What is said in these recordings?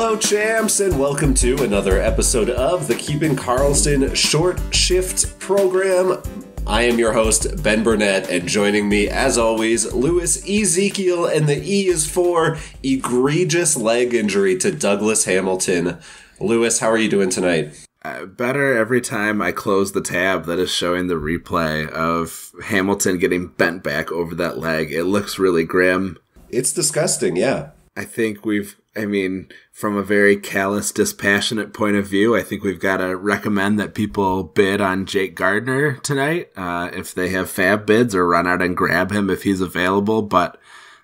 Hello, champs, and welcome to another episode of the Keeping Karlsson Short Shift program. I am your host, Ben Burnett, and joining me, as always, Louis Ezekiel, and the E is for egregious leg injury to Douglas Hamilton. Louis, how are you doing tonight? Uh, better every time I close the tab that is showing the replay of Hamilton getting bent back over that leg. It looks really grim. It's disgusting, yeah. I think we've, I mean, from a very callous, dispassionate point of view, I think we've got to recommend that people bid on Jake Gardiner tonight uh, if they have fab bids or run out and grab him if he's available. But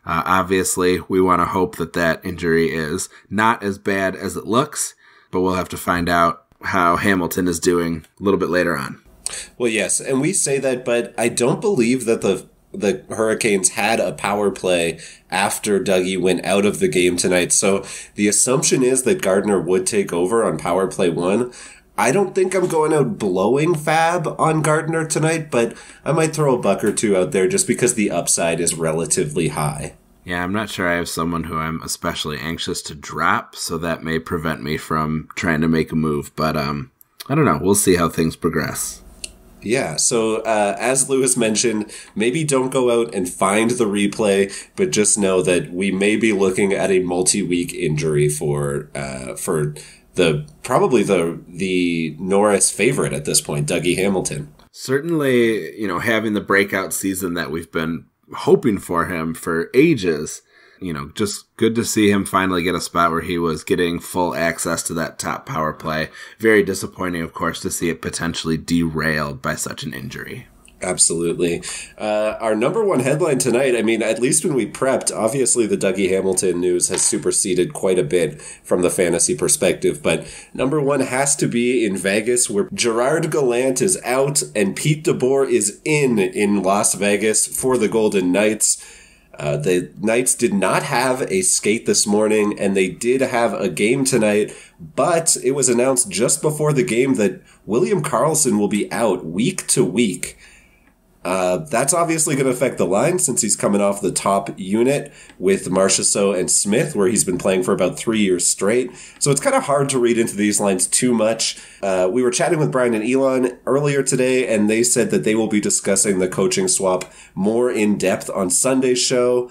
uh, obviously, we want to hope that that injury is not as bad as it looks, but we'll have to find out how Hamilton is doing a little bit later on. Well, yes, and we say that, but I don't believe that the the Hurricanes had a power play after Dougie went out of the game tonight. So the assumption is that Gardiner would take over on power play one. I don't think I'm going out blowing fab on Gardiner tonight, but I might throw a buck or two out there just because the upside is relatively high. Yeah, I'm not sure I have someone who I'm especially anxious to drop, so that may prevent me from trying to make a move. But um, I don't know. We'll see how things progress. Yeah, so uh, as Lewis mentioned, maybe don't go out and find the replay, but just know that we may be looking at a multi-week injury for uh, for the probably the the Norris favorite at this point, Dougie Hamilton. Certainly, you know, having the breakout season that we've been hoping for him for ages you know, just good to see him finally get a spot where he was getting full access to that top power play. Very disappointing, of course, to see it potentially derailed by such an injury. Absolutely. Uh, our number one headline tonight, I mean, at least when we prepped, obviously the Dougie Hamilton news has superseded quite a bit from the fantasy perspective, but number one has to be in Vegas where Gerard Gallant is out and Pete DeBoer is in in Las Vegas for the Golden Knights. Uh, the Knights did not have a skate this morning, and they did have a game tonight, but it was announced just before the game that William Karlsson will be out week to week. Uh, that's obviously going to affect the line since he's coming off the top unit with Marchessault and Smith, where he's been playing for about three years straight. So it's kind of hard to read into these lines too much. Uh, we were chatting with Brian and Elon earlier today, and they said that they will be discussing the coaching swap more in depth on Sunday's show.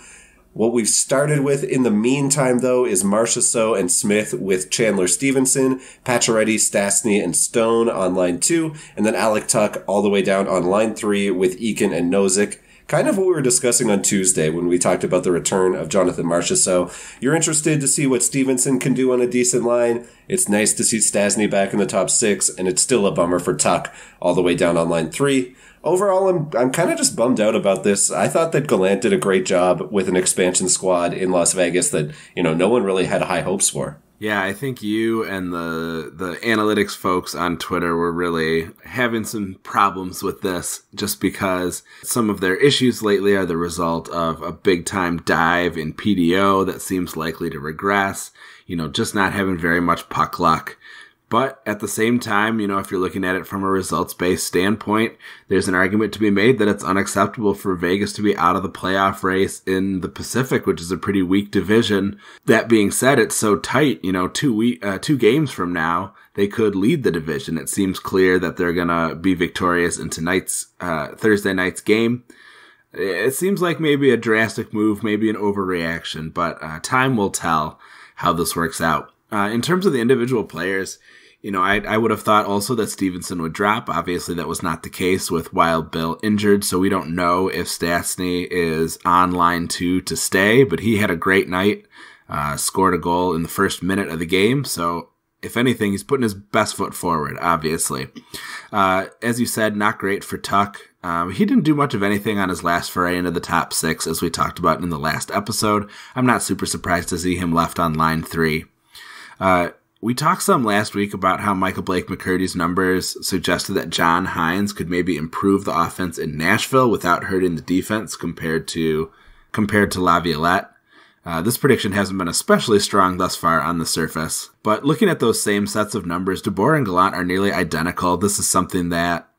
What we've started with in the meantime, though, is Marchessault and Smith with Chandler Stephenson, Pacioretty, Stastny, and Stone on line two, and then Alec Tuch all the way down on line three with Eakin and Nosek. Kind of what we were discussing on Tuesday when we talked about the return of Jonathan Marchessault. You're interested to see what Stephenson can do on a decent line. It's nice to see Stastny back in the top six, and it's still a bummer for Tuch all the way down on line three overall, I'm I'm kind of just bummed out about this. I thought that Gallant did a great job with an expansion squad in Las Vegas that you know no one really had high hopes for. Yeah, I think you and the the analytics folks on Twitter were really having some problems with this just because some of their issues lately are the result of a big time dive in PDO that seems likely to regress, you know, just not having very much puck luck. But at the same time, you know, if you're looking at it from a results based standpoint, there's an argument to be made that it's unacceptable for Vegas to be out of the playoff race in the Pacific, which is a pretty weak division. That being said, it's so tight, you know, two week, uh, two games from now, they could lead the division. It seems clear that they're going to be victorious in tonight's, uh, Thursday night's game. It seems like maybe a drastic move, maybe an overreaction, but uh, time will tell how this works out. Uh, in terms of the individual players, you know, I, I would have thought also that Stephenson would drop. Obviously, that was not the case with Wild Bill injured, so we don't know if Stastny is on line two to stay, but he had a great night, uh, scored a goal in the first minute of the game, so if anything, he's putting his best foot forward, obviously. Uh, as you said, not great for Tuch. Um, he didn't do much of anything on his last foray into the top six, as we talked about in the last episode. I'm not super surprised to see him left on line three. Uh, we talked some last week about how Micah Blake McCurdy's numbers suggested that John Hynes could maybe improve the offense in Nashville without hurting the defense compared to compared to Laviolette. Uh, this prediction hasn't been especially strong thus far on the surface, but looking at those same sets of numbers, DeBoer and Gallant are nearly identical. This is something that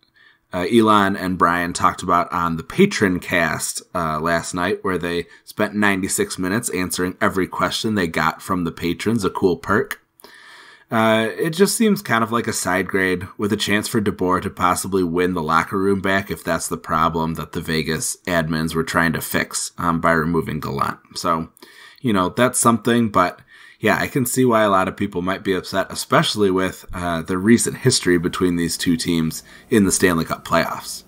uh, Elon and Brian talked about on the Patron cast uh, last night, where they spent 96 minutes answering every question they got from the patrons, a cool perk. Uh, it just seems kind of like a side grade with a chance for DeBoer to possibly win the locker room back if that's the problem that the Vegas admins were trying to fix um, by removing Gallant. So, you know, that's something, but yeah, I can see why a lot of people might be upset, especially with uh, the recent history between these two teams in the Stanley Cup playoffs.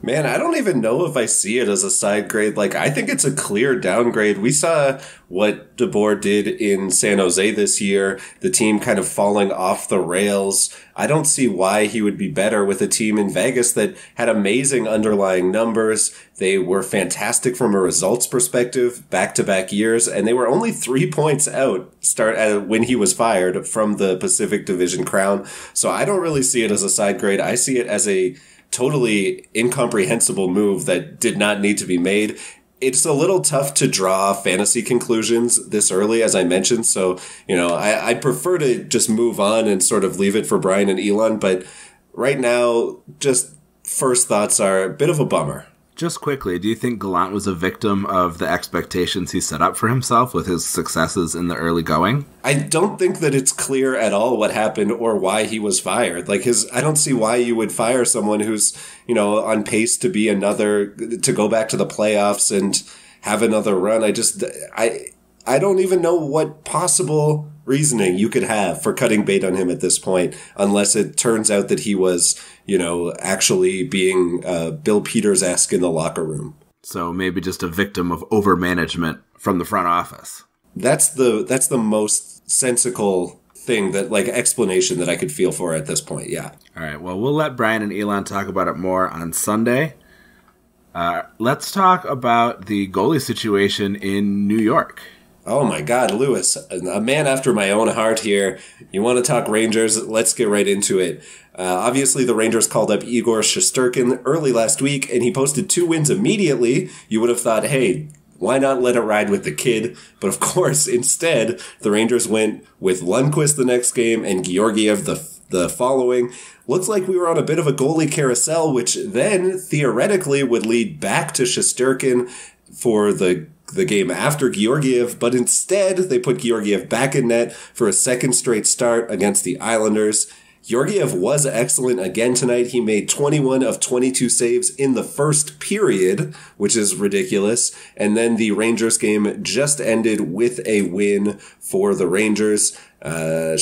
Man, I don't even know if I see it as a side grade. Like, I think it's a clear downgrade. We saw what DeBoer did in San Jose this year, the team kind of falling off the rails. I don't see why he would be better with a team in Vegas that had amazing underlying numbers. They were fantastic from a results perspective back to back years, and they were only three points out start uh, when he was fired from the Pacific Division crown. So I don't really see it as a side grade. I see it as a totally incomprehensible move that did not need to be made. It's a little tough to draw fantasy conclusions this early, as I mentioned. So, you know, I, I prefer to just move on and sort of leave it for Brian and Elon. But right now, just first thoughts are a bit of a bummer. Just quickly, do you think Gallant was a victim of the expectations he set up for himself with his successes in the early going? I don't think that it's clear at all what happened or why he was fired. Like his, I don't see why you would fire someone who's, you know, on pace to be another, to go back to the playoffs and have another run. I just, I, I don't even know what possible reasoning you could have for cutting bait on him at this point, unless it turns out that he was, you know, actually being uh, Bill Peters esque in the locker room. So maybe just a victim of overmanagement from the front office. That's the that's the most sensical thing that like explanation that I could feel for at this point. Yeah. All right. Well, we'll let Brian and Elon talk about it more on Sunday. Uh, let's talk about the goalie situation in New York. Oh my God, Lewis, a man after my own heart here. You want to talk Rangers? Let's get right into it. Uh, obviously, the Rangers called up Igor Shestyorkin early last week, and he posted two wins immediately. You would have thought, hey, why not let it ride with the kid? But of course, instead, the Rangers went with Lundqvist the next game and Georgiev the the following. Looks like we were on a bit of a goalie carousel, which then theoretically would lead back to Shestyorkin for the the game after Georgiev, but instead they put Georgiev back in net for a second straight start against the Islanders. Georgiev was excellent again tonight. He made 21 of 22 saves in the first period, which is ridiculous. And then the Rangers game just ended with a win for the Rangers. Uh,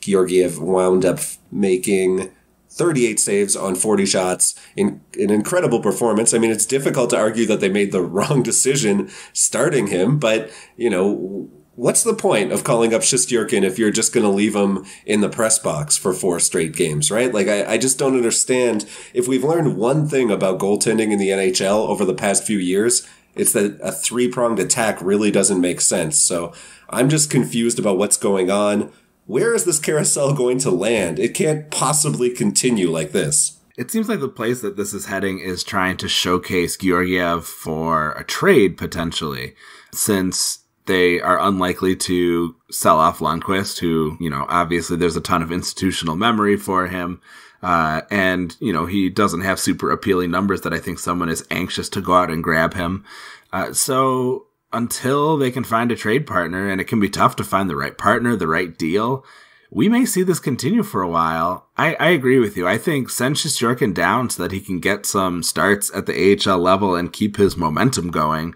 Georgiev wound up making 38 saves on 40 shots in an incredible performance. I mean, it's difficult to argue that they made the wrong decision starting him, but you know, what's the point of calling up Shestyorkin if you're just going to leave him in the press box for four straight games, right? Like, I, I just don't understand. If we've learned one thing about goaltending in the NHL over the past few years, it's that a three pronged attack really doesn't make sense. So I'm just confused about what's going on where is this carousel going to land? It can't possibly continue like this. It seems like the place that this is heading is trying to showcase Georgiev for a trade potentially, since they are unlikely to sell off Lundqvist, who, you know, obviously there's a ton of institutional memory for him. Uh, and, you know, he doesn't have super appealing numbers that I think someone is anxious to go out and grab him. Uh, so until they can find a trade partner, and it can be tough to find the right partner, the right deal. We may see this continue for a while. I, I agree with you. I think send Shestyorkin down so that he can get some starts at the AHL level and keep his momentum going.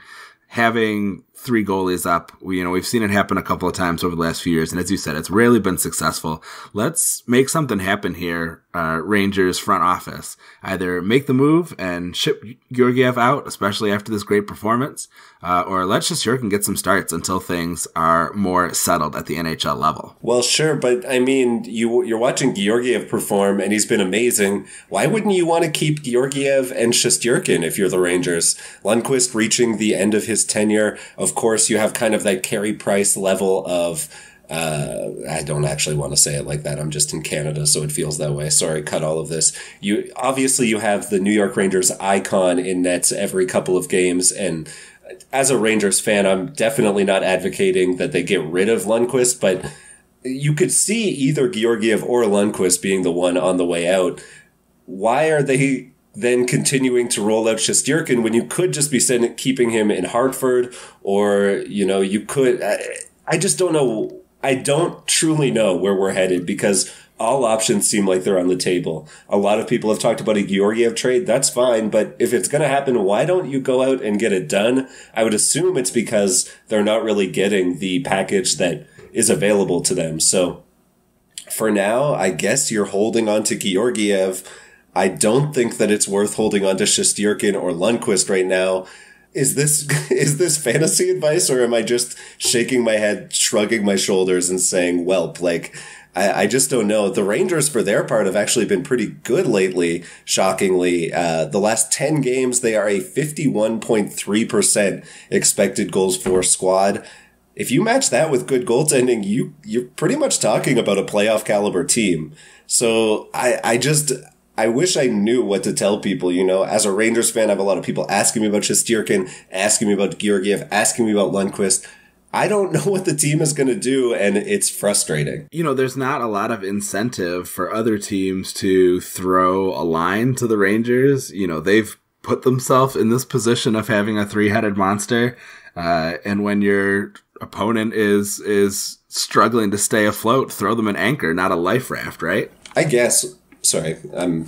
Having three goalies up. You know, we've seen it happen a couple of times over the last few years, and as you said, it's rarely been successful. Let's make something happen here, uh, Rangers front office. Either make the move and ship Georgiev out, especially after this great performance, uh, or let Shestyorkin get some starts until things are more settled at the NHL level. Well, sure, but I mean, you you're watching Georgiev perform, and he's been amazing. Why wouldn't you want to keep Georgiev and Shestyorkin if you're the Rangers? Lundqvist reaching the end of his tenure. Of course, you have kind of that Carey Price level of. Uh, I don't actually want to say it like that. I'm just in Canada, so it feels that way. Sorry, cut all of this. You obviously you have the New York Rangers icon in nets every couple of games, and as a Rangers fan, I'm definitely not advocating that they get rid of Lundqvist, but you could see either Georgiev or Lundqvist being the one on the way out. Why are they then continuing to roll out Shestyorkin when you could just be sending, keeping him in Hartford or, you know, you could, I, I just don't know. I don't truly know where we're headed because all options seem like they're on the table. A lot of people have talked about a Georgiev trade. That's fine. But if it's going to happen, why don't you go out and get it done? I would assume it's because they're not really getting the package that is available to them. So for now, I guess you're holding on to Georgiev. I don't think that it's worth holding on to Shestyorkin or Lundqvist right now. Is this is this fantasy advice, or am I just shaking my head, shrugging my shoulders, and saying, "Well, like I, I, just don't know. The Rangers, for their part, have actually been pretty good lately, shockingly. Uh, the last 10 games, they are a 51.3% expected goals for squad. If you match that with good goaltending, you, you're pretty much talking about a playoff caliber team. So I, I just, I wish I knew what to tell people, you know, as a Rangers fan, I have a lot of people asking me about Shestyorkin, asking me about Georgiev, asking me about Lundqvist. I don't know what the team is going to do, and it's frustrating. You know, there's not a lot of incentive for other teams to throw a line to the Rangers. You know, they've put themselves in this position of having a three headed monster. Uh, and when your opponent is is struggling to stay afloat, throw them an anchor, not a life raft, right? I guess. Sorry, I'm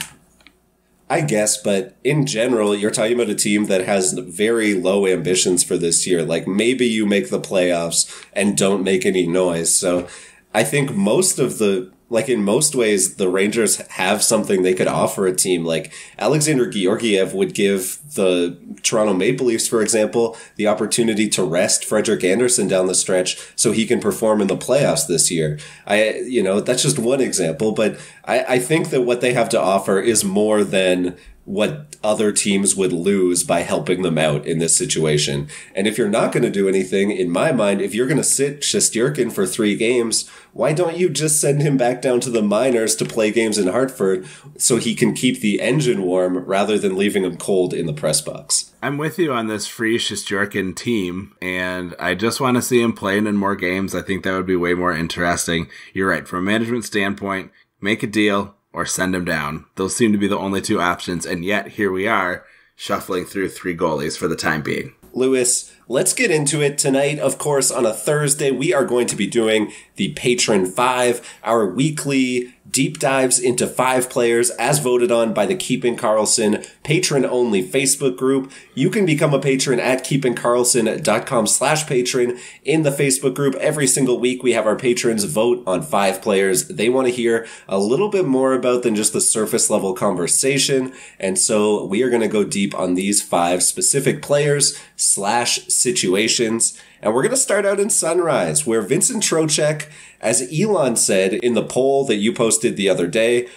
I guess, but in general, you're talking about a team that has very low ambitions for this year. Like maybe you make the playoffs and don't make any noise. So I think most of the like in most ways, the Rangers have something they could offer a team. Like Alexander Georgiev would give the Toronto Maple Leafs, for example, the opportunity to rest Frederik Andersen down the stretch so he can perform in the playoffs this year. I, you know, that's just one example, but I, I think that what they have to offer is more than what other teams would lose by helping them out in this situation. And if you're not going to do anything, in my mind, if you're going to sit Shestyorkin for three games, why don't you just send him back down to the minors to play games in Hartford so he can keep the engine warm rather than leaving him cold in the press box? I'm with you on this free Shestyorkin team, and I just want to see him playing in more games. I think that would be way more interesting. You're right. From a management standpoint, make a deal, or send him down. Those seem to be the only two options, and yet here we are shuffling through three goalies for the time being. Lewis, let's get into it tonight. Of course, on a Thursday, we are going to be doing the Patron 5, our weekly deep dives into five players as voted on by the Keeping Karlsson patron only Facebook group. You can become a patron at keepingkarlsson.com slash patron in the Facebook group. Every single week we have our patrons vote on five players they want to hear a little bit more about than just the surface level conversation. And so we are going to go deep on these five specific players slash situations. And we're going to start out in Sunrise, where Vincent Trocheck, as Elon said in the poll that you posted the other day,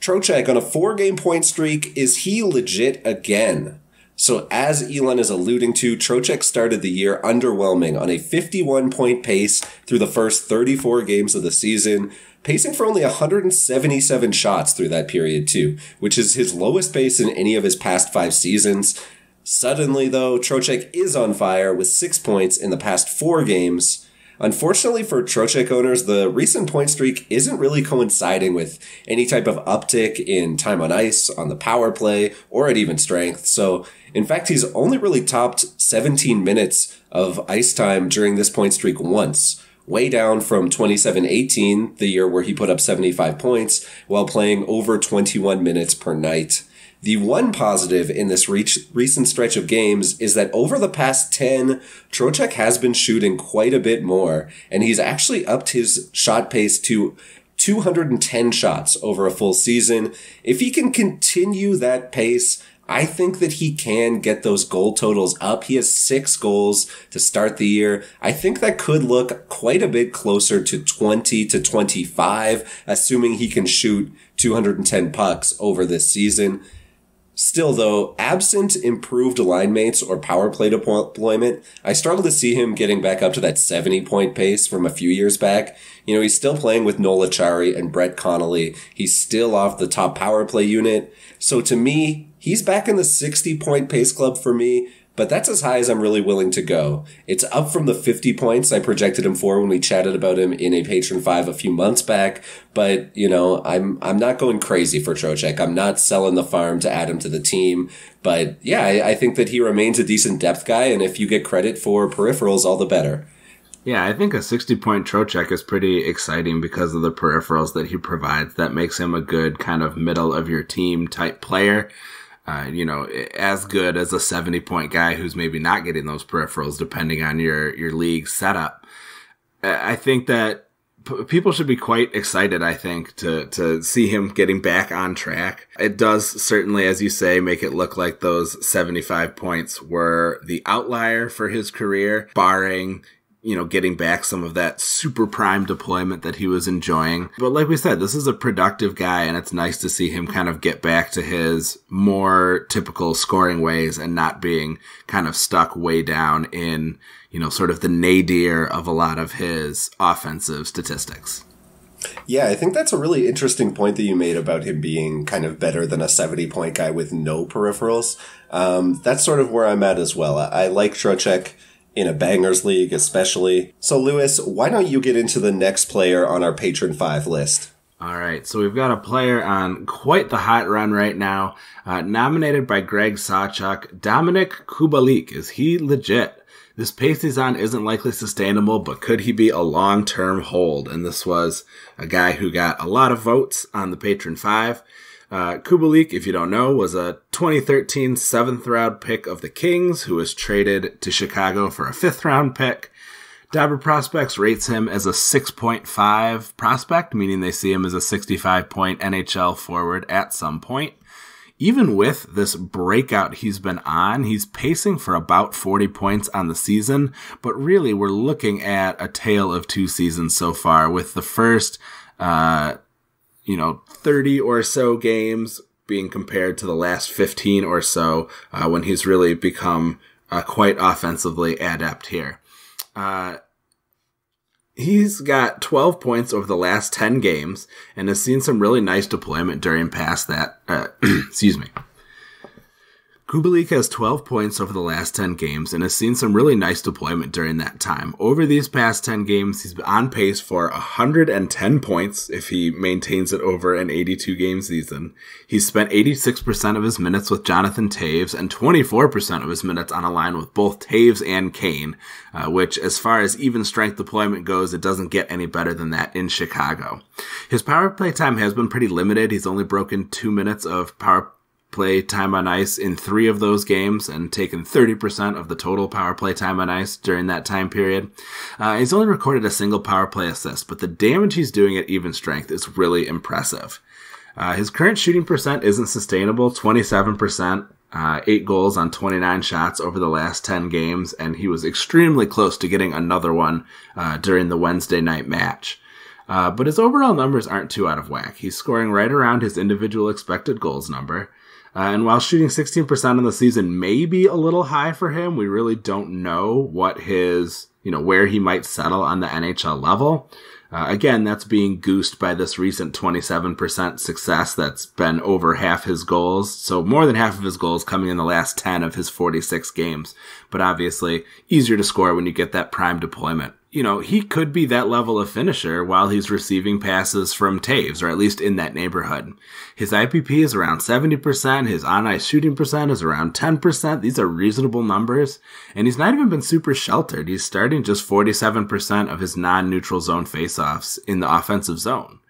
Trocheck on a four game point streak, is he legit again? So as Elon is alluding to, Trocheck started the year underwhelming on a 51 point pace through the first 34 games of the season, pacing for only 177 shots through that period too, which is his lowest pace in any of his past five seasons. Suddenly, though, Trocheck is on fire with six points in the past four games. Unfortunately for Trocheck owners, the recent point streak isn't really coinciding with any type of uptick in time on ice, on the power play, or at even strength. So, in fact, he's only really topped 17 minutes of ice time during this point streak once, way down from 27-18, the year where he put up 75 points, while playing over 21 minutes per night. The one positive in this recent stretch of games is that over the past 10, Trocheck has been shooting quite a bit more, and he's actually upped his shot pace to 210 shots over a full season. If he can continue that pace, I think that he can get those goal totals up. He has six goals to start the year. I think that could look quite a bit closer to 20 to 25, assuming he can shoot 210 pucks over this season. Still, though, absent improved line mates or power play deployment, I struggle to see him getting back up to that 70 point pace from a few years back. You know, he's still playing with Noel Acciari and Brett Connolly. He's still off the top power play unit. So to me, he's back in the 60 point pace club for me, but that's as high as I'm really willing to go. It's up from the 50 points I projected him for when we chatted about him in a patron five a few months back. But, you know, I'm, I'm not going crazy for Trocheck. I'm not selling the farm to add him to the team. But yeah, I, I think that he remains a decent depth guy. And if you get credit for peripherals, all the better. Yeah, I think a 60 point Trocheck is pretty exciting because of the peripherals that he provides. That makes him a good kind of middle of your team type player. Uh, you know, as good as a 70 point guy who's maybe not getting those peripherals depending on your, your league setup. I think that people should be quite excited, I think, to, to see him getting back on track. It does certainly, as you say, make it look like those 75 points were the outlier for his career, barring you know, getting back some of that super prime deployment that he was enjoying. But like we said, this is a productive guy, and it's nice to see him kind of get back to his more typical scoring ways and not being kind of stuck way down in, you know, sort of the nadir of a lot of his offensive statistics. Yeah, I think that's a really interesting point that you made about him being kind of better than a 70 point guy with no peripherals. Um, that's sort of where I'm at as well. I, I like Trocheck in a bangers league, especially. So, Lewis, why don't you get into the next player on our patron five list? All right, so we've got a player on quite the hot run right now, uh, nominated by Greg Sawchuk. Dominik Kubalik. Is he legit? This pace he's on isn't likely sustainable, but could he be a long term hold? And this was a guy who got a lot of votes on the Patron 5. Uh, Kubalik, if you don't know, was a 2013 seventh round pick of the Kings who was traded to Chicago for a fifth round pick. Dobber Prospects rates him as a 6.5 prospect, meaning they see him as a 65 point NHL forward at some point. Even with this breakout he's been on, he's pacing for about 40 points on the season, but really we're looking at a tale of two seasons so far, with the first uh, you know, 30 or so games being compared to the last 15 or so uh, when he's really become uh, quite offensively adept here. Uh, he's got 12 points over the last 10 games and has seen some really nice deployment during past that. Uh, excuse me. Kubalik has 12 points over the last 10 games and has seen some really nice deployment during that time. Over these past 10 games, he's on pace for 110 points if he maintains it over an 82 game season. He's spent 86% of his minutes with Jonathan Toews and 24% of his minutes on a line with both Toews and Kane, uh, which, as far as even strength deployment goes, it doesn't get any better than that in Chicago. His power play time has been pretty limited. He's only broken two minutes of power play time on ice in three of those games and taken 30% of the total power play time on ice during that time period. Uh, he's only recorded a single power play assist, but the damage he's doing at even strength is really impressive. Uh, his current shooting percent isn't sustainable, 27%. Uh, eight goals on 29 shots over the last 10 games, and he was extremely close to getting another one uh, during the Wednesday night match. Uh, but his overall numbers aren't too out of whack. He's scoring right around his individual expected goals number. And while shooting 16% on the season may be a little high for him, we really don't know what his, you know, where he might settle on the NHL level. Uh, again, that's being goosed by this recent 27% success that's been over half his goals. So more than half of his goals coming in the last 10 of his 46 games. But obviously easier to score when you get that prime deployment you know, he could be that level of finisher while he's receiving passes from Toews, or at least in that neighborhood. His IPP is around 70%, his on ice shooting percent is around 10%. These are reasonable numbers. And he's not even been super sheltered. He's starting just 47% of his non neutral zone faceoffs in the offensive zone.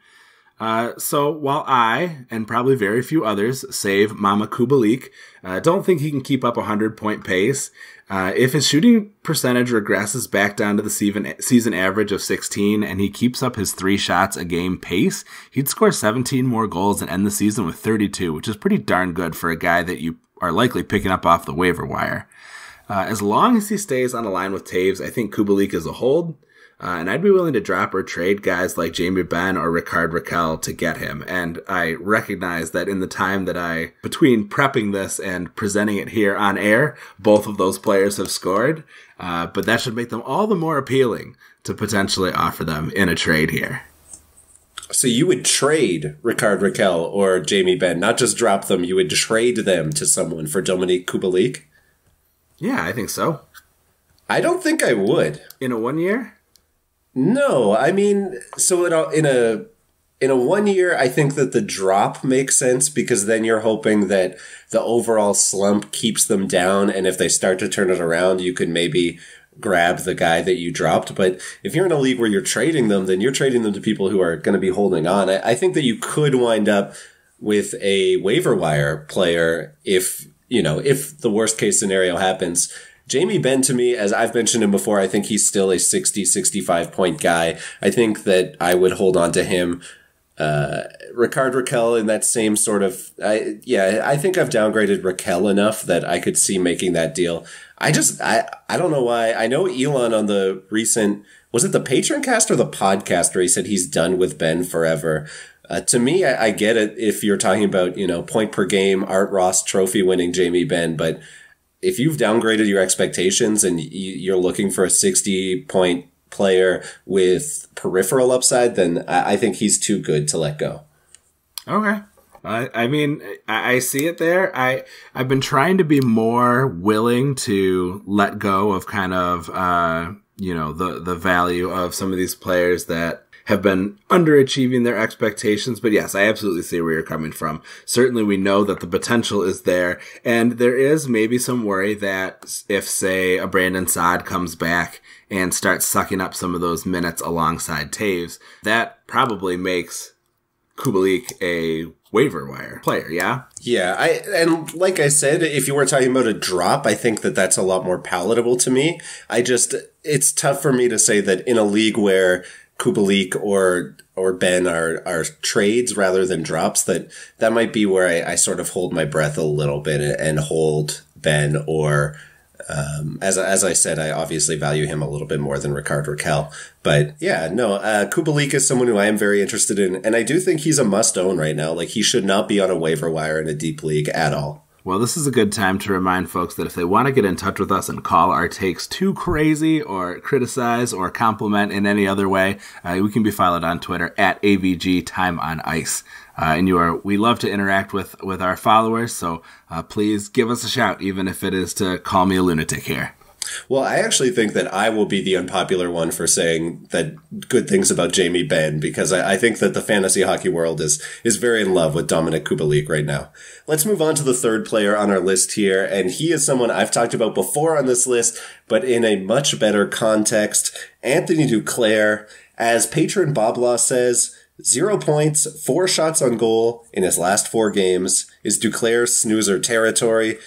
Uh, so while I and probably very few others save Mama Kubalik, uh, don't think he can keep up a hundred point pace. Uh, if his shooting percentage regresses back down to the season, season average of 16 and he keeps up his three shots a game pace, he'd score 17 more goals and end the season with 32, which is pretty darn good for a guy that you are likely picking up off the waiver wire. Uh, as long as he stays on a line with Toews, I think Kubalik is a hold. Uh, and I'd be willing to drop or trade guys like Jamie Benn or Rickard Rakell to get him. And I recognize that in the time that I, between prepping this and presenting it here on air, both of those players have scored. Uh, but that should make them all the more appealing to potentially offer them in a trade here. So you would trade Rickard Rakell or Jamie Benn, not just drop them, you would trade them to someone for Dominik Kubalik? Yeah, I think so. I don't think I would. In a one year? No, I mean, so in a, in a in a one year, I think that the drop makes sense because then you're hoping that the overall slump keeps them down, and if they start to turn it around, you could maybe grab the guy that you dropped. But if you're in a league where you're trading them, then you're trading them to people who are going to be holding on. I, I think that you could wind up with a waiver wire player if you know if the worst case scenario happens Jamie Benn to me, as I've mentioned him before, I think he's still a 60, 65 point guy. I think that I would hold on to him. Uh, Rickard Rakell in that same sort of, I, yeah, I think I've downgraded Rakell enough that I could see making that deal. I just, I, I don't know why. I know Elon on the recent, was it the patron cast or the podcast where he said he's done with Benn forever? Uh, to me, I, I get it if you're talking about, you know, point per game, Art Ross trophy winning Jamie Benn, but if you've downgraded your expectations and you're looking for a 60 point player with peripheral upside, then I think he's too good to let go. Okay. I, I mean, I, see it there. I I've been trying to be more willing to let go of kind of uh, you know the the value of some of these players that have been underachieving their expectations. But yes, I absolutely see where you're coming from. Certainly, we know that the potential is there, and there is maybe some worry that if, say, a Brandon Saad comes back and starts sucking up some of those minutes alongside Toews, that probably makes Kubalik a waiver wire player, yeah? Yeah, I and like I said, if you were talking about a drop, I think that that's a lot more palatable to me. I just it's tough for me to say that in a league where Kubalik or or Benn are are trades rather than drops. That that might be where I, I sort of hold my breath a little bit and hold Benn or um, as as I said, I obviously value him a little bit more than Rickard Rakell. But yeah, no, uh, Kubalik is someone who I am very interested in, and I do think he's a must own right now. Like he should not be on a waiver wire in a deep league at all. Well, this is a good time to remind folks that if they want to get in touch with us and call our takes too crazy or criticize or compliment in any other way, uh, we can be followed on Twitter at AVG Time on Ice. Uh, and you are, we love to interact with, with our followers, so uh, please give us a shout, even if it is to call me a lunatic here. Well, I actually think that I will be the unpopular one for saying that good things about Jamie Benn because I, I, think that the fantasy hockey world is is very in love with Dominik Kubalik right now. Let's move on to the third player on our list here, and he is someone I've talked about before on this list, but in a much better context. Anthony Duclair, as patron Bob Law says. Zero points, four shots on goal in his last four games is Duclair's snoozer territory.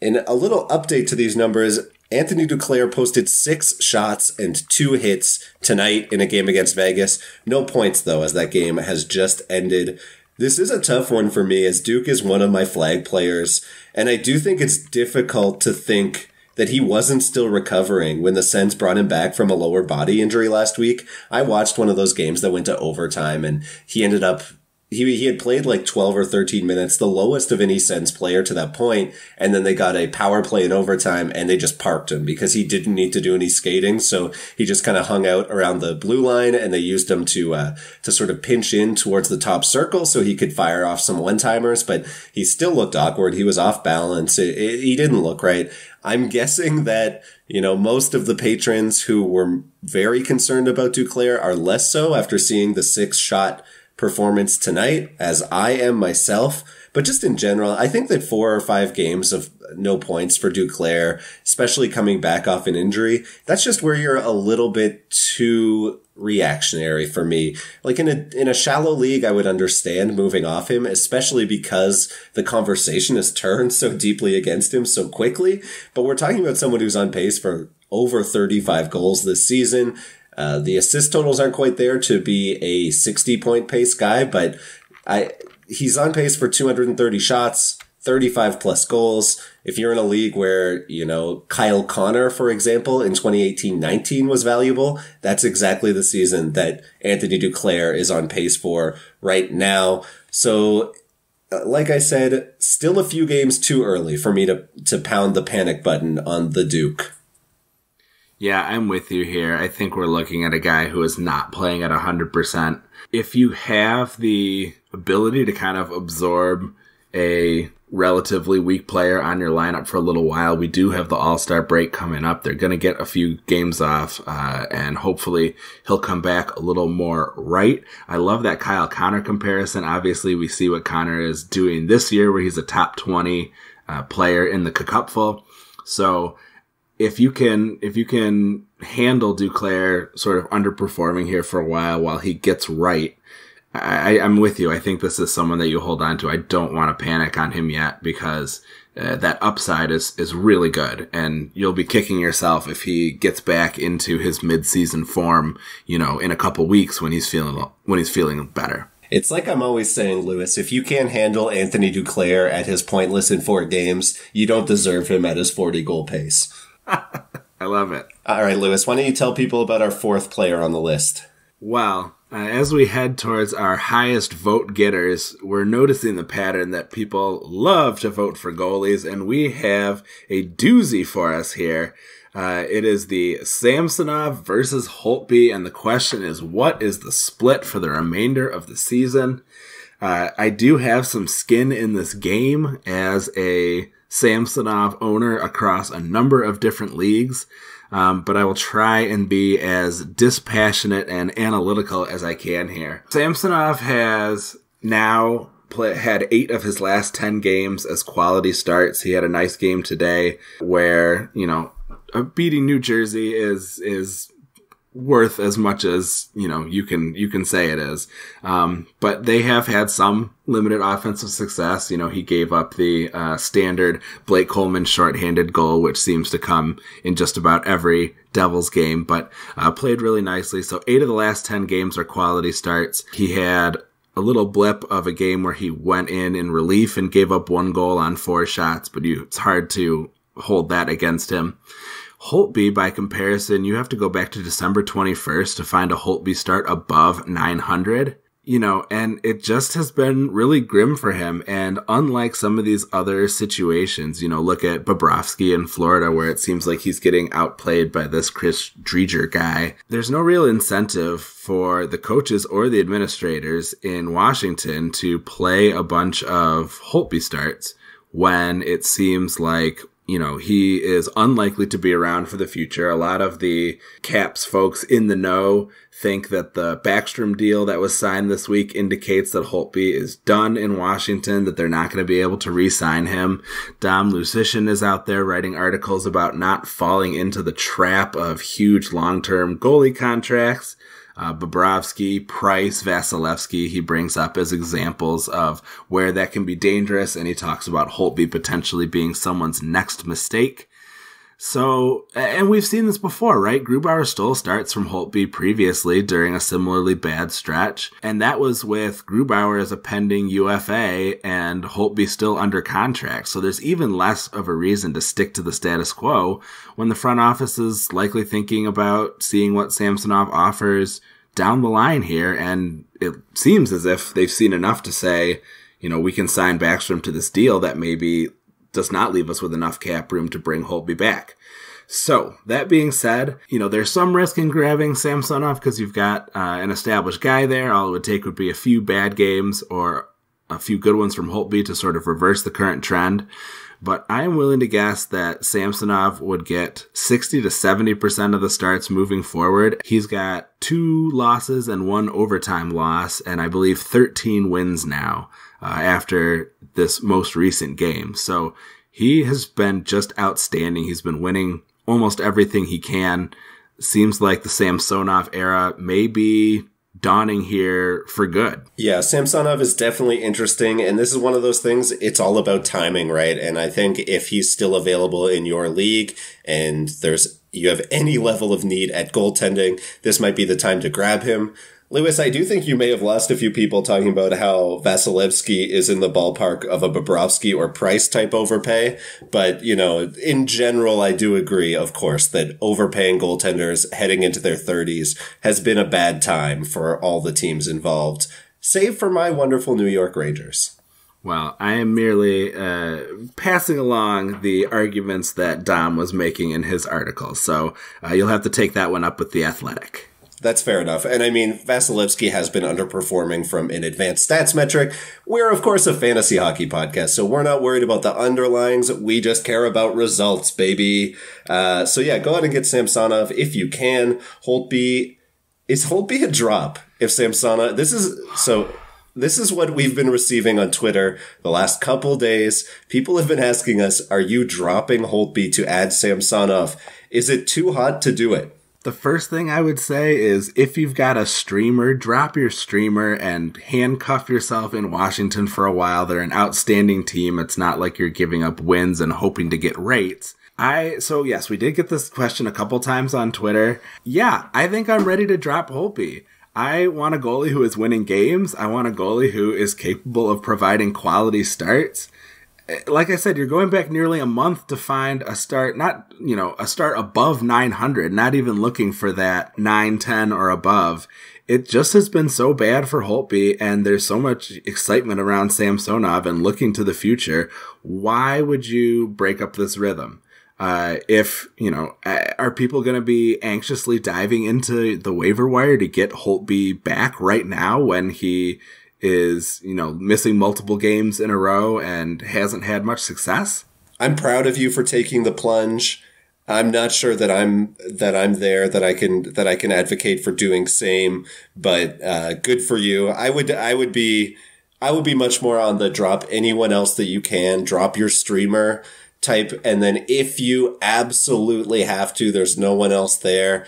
In a little update to these numbers, Anthony Duclair posted six shots and two hits tonight in a game against Vegas. No points though, as that game has just ended. This is a tough one for me as Duke is one of my flag players, and I do think it's difficult to think that he wasn't still recovering when the Sens brought him back from a lower body injury last week. I watched one of those games that went to overtime and he ended up he he had played like 12 or 13 minutes, the lowest of any Sens player to that point, and then they got a power play in overtime and they just parked him because he didn't need to do any skating, so he just kind of hung out around the blue line and they used him to uh, to sort of pinch in towards the top circle so he could fire off some one-timers, but he still looked awkward. He was off balance. It, it, he didn't look right. I'm guessing that you know, most of the patrons who were very concerned about Duclair are less so after seeing the six shot performance tonight, as I am myself. But just in general, I think that four or five games of no points for Duclair, especially coming back off an injury, that's just where you're a little bit too reactionary for me. Like in a in a shallow league, I would understand moving off him, especially because the conversation has turned so deeply against him so quickly. But we're talking about someone who's on pace for over 35 goals this season. Uh, the assist totals aren't quite there to be a 60 point pace guy, but I he's on pace for 230 shots, 35 plus goals. If you're in a league where, you know, Kyle Connor, for example, in 2018-19 was valuable, that's exactly the season that Anthony Duclair is on pace for right now. So, uh, like I said, still a few games too early for me to, to pound the panic button on the Duke. Yeah, I'm with you here. I think we're looking at a guy who is not playing at 100%. If you have the ability to kind of absorb a relatively weak player on your lineup for a little while. We do have the All Star break coming up. They're going to get a few games off, uh, and hopefully he'll come back a little more right. I love that Kyle Connor comparison. Obviously, we see what Connor is doing this year, where he's a top 20 uh, player in the Cupful. So if you can, if you can handle Duclair sort of underperforming here for a while while he gets right, I, am with you. I think this is someone that you hold on to. I don't want to panic on him yet because uh, that upside is is really good, and you'll be kicking yourself if he gets back into his midseason form. You know, in a couple weeks when he's feeling when he's feeling better. It's like I'm always saying, Lewis, if you can't handle Anthony Duclair at his pointless in four games, you don't deserve him at his 40 goal pace. I love it. All right, Lewis, why don't you tell people about our fourth player on the list? Well, uh, as we head towards our highest vote getters, we're noticing the pattern that people love to vote for goalies, and we have a doozy for us here. Uh, it is the Samsonov versus Holtby, and the question is, what is the split for the remainder of the season? Uh, I do have some skin in this game as a Samsonov owner across a number of different leagues. Um, but I will try and be as dispassionate and analytical as I can here. Samsonov has now play, had eight of his last 10 games as quality starts. He had a nice game today where, you know, beating New Jersey is, is worth as much as you know you can you can say it is. Um, but they have had some limited offensive success. You know he gave up the uh, standard blake coleman shorthanded goal which seems to come in just about every devils game but uh, played really nicely. So eight of the last 10 games are quality starts. He had a little blip of a game where he went in in relief and gave up one goal on four shots but you, it's hard to hold that against him Holtby, by comparison, you have to go back to December 21st to find a Holtby start above 900. You know, and it just has been really grim for him. And unlike some of these other situations, you know, look at Bobrovsky in Florida, where it seems like he's getting outplayed by this Chris Driedger guy. There's no real incentive for the coaches or the administrators in Washington to play a bunch of Holtby starts when it seems like you know, he is unlikely to be around for the future. A lot of the Caps folks in the know think that the Backstrom deal that was signed this week indicates that Holtby is done in Washington, that they're not going to be able to re-sign him. Dom Luszczyszyn is out there writing articles about not falling into the trap of huge long-term goalie contracts uh, Bobrovsky, Price, Vasilevskiy, he brings up as examples of where that can be dangerous, and he talks about Holtby potentially being someone's next mistake. So, and we've seen this before, right? Grubauer stole starts from Holtby previously during a similarly bad stretch, and that was with Grubauer as a pending UFA and Holtby still under contract. So there's even less of a reason to stick to the status quo when the front office is likely thinking about seeing what Samsonov offers down the line here, and it seems as if they've seen enough to say, you know, we can sign Backstrom to this deal that maybe does not leave us with enough cap room to bring Holtby back. So, that being said, you know, there's some risk in grabbing Samsonov because you've got uh, an established guy there. All it would take would be a few bad games or a few good ones from Holtby to sort of reverse the current trend. But I am willing to guess that Samsonov would get 60 to 70% of the starts moving forward. He's got two losses and one overtime loss, and I believe 13 wins now uh, after this most recent game. So he has been just outstanding. He's been winning almost everything he can. Seems like the Samsonov era may be dawning here for good. Yeah, Samsonov is definitely interesting. And this is one of those things, it's all about timing, right? And I think if he's still available in your league and there's you have any level of need at goaltending, this might be the time to grab him. Lewis, I do think you may have lost a few people talking about how Vasilevskiy is in the ballpark of a Bobrovsky or Price type overpay. But, you know, in general, I do agree, of course, that overpaying goaltenders heading into their 30s has been a bad time for all the teams involved, save for my wonderful New York Rangers. Well, I am merely uh, passing along the arguments that Dom was making in his article. So uh, you'll have to take that one up with the athletic. That's fair enough. And I mean, Vasilevskiy has been underperforming from an advanced stats metric. We're, of course, a fantasy hockey podcast, so we're not worried about the underlings. We just care about results, baby. Uh, so yeah, go ahead and get Samsonov if you can. Holtby, is Holtby a drop if Samsonov, this is, so this is what we've been receiving on Twitter the last couple days. People have been asking us, are you dropping Holtby to add Samsonov? Is it too hot to do it? The first thing I would say is if you've got a streamer, drop your streamer and handcuff yourself in Washington for a while. They're an outstanding team. It's not like you're giving up wins and hoping to get rates. I so yes, we did get this question a couple times on Twitter. Yeah, I think I'm ready to drop Holtby. I want a goalie who is winning games. I want a goalie who is capable of providing quality starts like I said, you're going back nearly a month to find a start, not, you know, a start above 900, not even looking for that 910 or above. It just has been so bad for Holtby, and there's so much excitement around Samsonov and looking to the future. Why would you break up this rhythm? Uh, if, you know, are people going to be anxiously diving into the waiver wire to get Holtby back right now when he is, you know, missing multiple games in a row and hasn't had much success. I'm proud of you for taking the plunge. I'm not sure that I'm that I'm there that I can that I can advocate for doing same, but uh, good for you. I would I would be I would be much more on the drop anyone else that you can drop your streamer type, and then if you absolutely have to, there's no one else there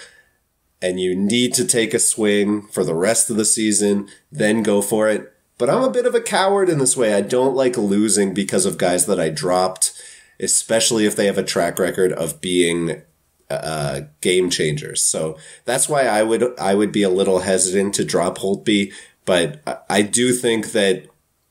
and you need to take a swing for the rest of the season, then go for it. But I'm a bit of a coward in this way. I don't like losing because of guys that I dropped, especially if they have a track record of being uh, game changers. So that's why I would I would be a little hesitant to drop Holtby, but I do think that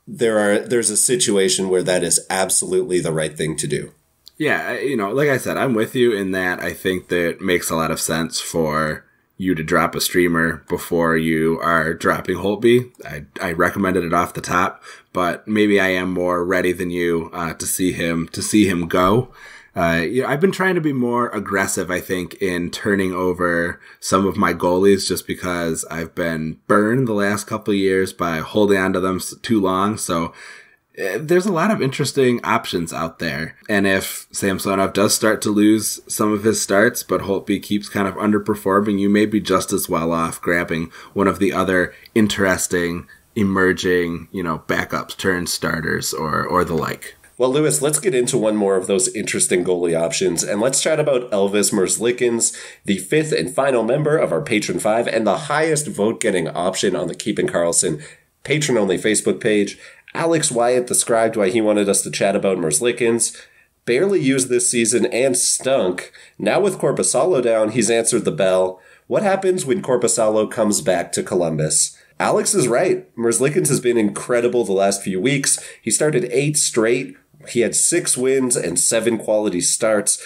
there are there's a situation where that is absolutely the right thing to do. Yeah, you know, like I said, I'm with you in that I think that makes a lot of sense for you to drop a streamer before you are dropping Holtby. I, I recommended it off the top, but maybe I am more ready than you uh, to see him to see him go. Uh, I've been trying to be more aggressive, I think, in turning over some of my goalies just because I've been burned the last couple years by holding on to them too long. So Eh, there's a lot of interesting options out there. And if Samsonov does start to lose some of his starts, but Holtby keeps kind of underperforming, you may be just as well off grabbing one of the other interesting emerging, you know, backups turn starters or or the like. Well, Lewis, let's get into one more of those interesting goalie options, and let's chat about Elvis Merzlikins, the fifth and final member of our Patron Five, and the highest vote-getting option on the Keeping Karlsson patron-only Facebook page. Alex Wyatt described why he wanted us to chat about Merzlikins. Barely used this season and stunk. Now with Korpisalo down, he's answered the bell. What happens when Korpisalo comes back to Columbus? Alex is right. Merzlikins has been incredible the last few weeks. He started eight straight. He had six wins and seven quality starts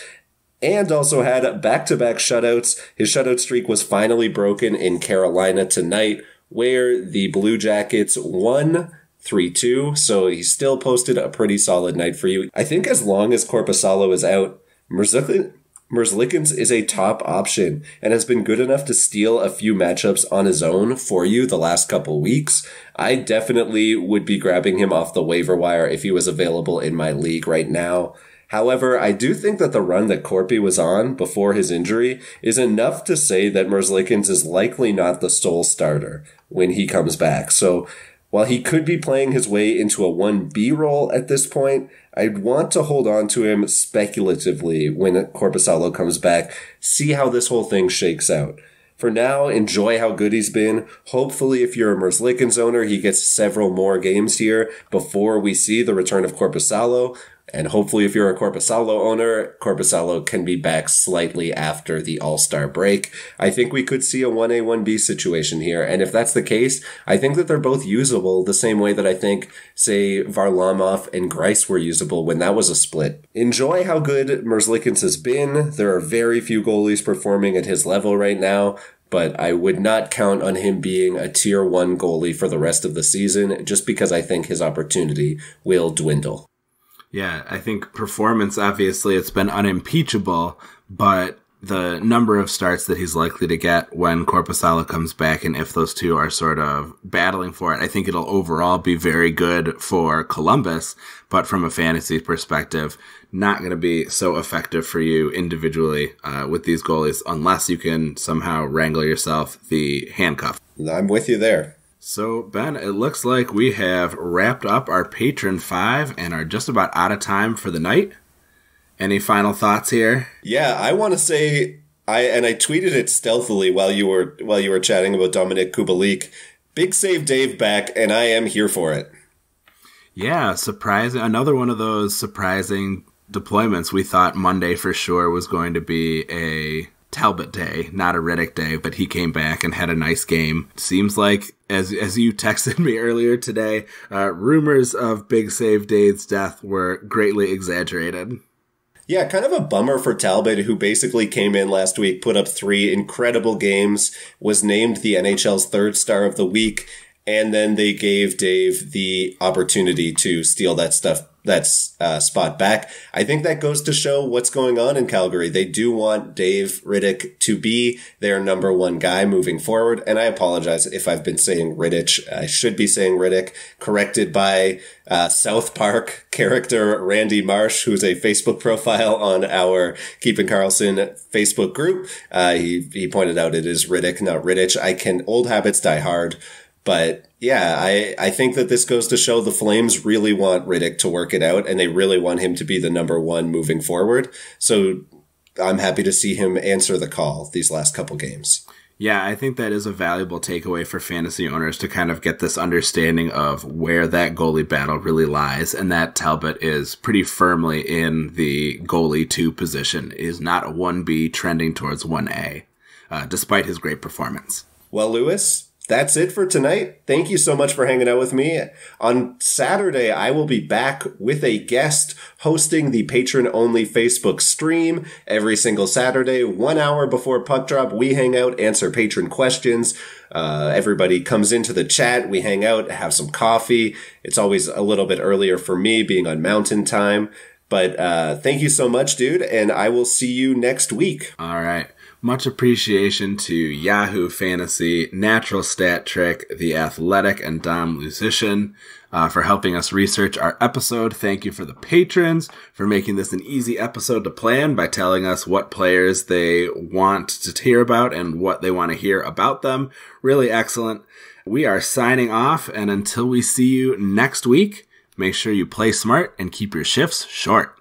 and also had back to back shutouts. His shutout streak was finally broken in Carolina tonight, where the Blue Jackets won 3 2. So he still posted a pretty solid night for you. I think as long as Korpisalo is out, Merzlikins is a top option and has been good enough to steal a few matchups on his own for you the last couple weeks. I definitely would be grabbing him off the waiver wire if he was available in my league right now. However, I do think that the run that Korpi was on before his injury is enough to say that Merzlikins is likely not the sole starter when he comes back. So while he could be playing his way into a 1B role at this point, I'd want to hold on to him speculatively when Korpisalo comes back, see how this whole thing shakes out. For now, enjoy how good he's been. Hopefully, if you're a Merzlikins owner, he gets several more games here before we see the return of Korpisalo. And hopefully, if you're a Korpisalo owner, Korpisalo can be back slightly after the All Star break. I think we could see a 1A, 1B situation here. And if that's the case, I think that they're both usable the same way that I think, say, Varlamov and Greiss were usable when that was a split. Enjoy how good Merzlikins has been. There are very few goalies performing at his level right now but I would not count on him being a tier one goalie for the rest of the season just because I think his opportunity will dwindle. Yeah, I think performance, obviously, it's been unimpeachable, but the number of starts that he's likely to get when Korpisalo comes back, and if those two are sort of battling for it, I think it'll overall be very good for Columbus. But from a fantasy perspective, not going to be so effective for you individually uh, with these goalies unless you can somehow wrangle yourself the handcuff. I'm with you there. So, Ben, it looks like we have wrapped up our patron five and are just about out of time for the night. Any final thoughts here? Yeah, I want to say I and I tweeted it stealthily while you were while you were chatting about Dominik Kubalik. Big save Dave back, and I am here for it. Yeah, surprising. Another one of those surprising deployments. We thought Monday for sure was going to be a Talbot day, not a Rittich day, but he came back and had a nice game. Seems like, as as you texted me earlier today, uh, rumors of Big Save Dave's death were greatly exaggerated. Yeah, kind of a bummer for Talbot, who basically came in last week, put up three incredible games, was named the NHL's third star of the week, and then they gave Dave the opportunity to steal that stuff that's uh, spot back. I think that goes to show what's going on in Calgary. They do want Dave Riddick to be their number one guy moving forward. And I apologize if I've been saying Rittich. I should be saying Riddick, corrected by uh, South Park character Randy Marsh, who's a Facebook profile on our Keeping Karlsson Facebook group. Uh, he, he pointed out it is Riddick, not Rittich. I can, old habits die hard. But yeah, I, I think that this goes to show the Flames really want Riddick to work it out and they really want him to be the number one moving forward. So I'm happy to see him answer the call these last couple games. Yeah, I think that is a valuable takeaway for fantasy owners to kind of get this understanding of where that goalie battle really lies, and that Talbot is pretty firmly in the goalie two position, is not a 1B trending towards 1A, uh, despite his great performance. Well, Lewis, that's it for tonight. Thank you so much for hanging out with me. On Saturday, I will be back with a guest hosting the patron only Facebook stream every single Saturday, one hour before puck drop. We hang out, answer patron questions. Uh, everybody comes into the chat. We hang out, have some coffee. It's always a little bit earlier for me being on mountain time. But uh, thank you so much, dude. And I will see you next week. All right. Much appreciation to Yahoo Fantasy, Natural Stat Trick, The Athletic, and Dom Luszczyszyn uh, for helping us research our episode. Thank you for the patrons for making this an easy episode to plan by telling us what players they want to hear about and what they want to hear about them. Really excellent. We are signing off, and until we see you next week, make sure you play smart and keep your shifts short.